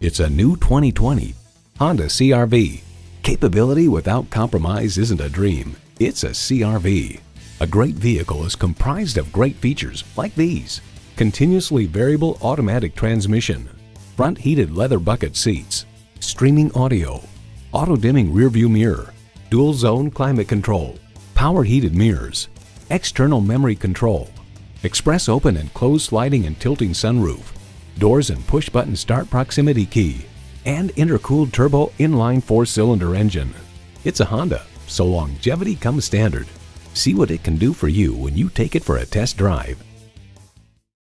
It's a new 2020 Honda CRV. Capability without compromise isn't a dream. It's a CRV. A great vehicle is comprised of great features like these. Continuously variable automatic transmission, front heated leather bucket seats, streaming audio, auto dimming rearview mirror, dual zone climate control, power heated mirrors, external memory control, express open and closed sliding and tilting sunroof, doors and push button start proximity key, and intercooled turbo inline four cylinder engine. It's a Honda, so longevity comes standard. See what it can do for you when you take it for a test drive.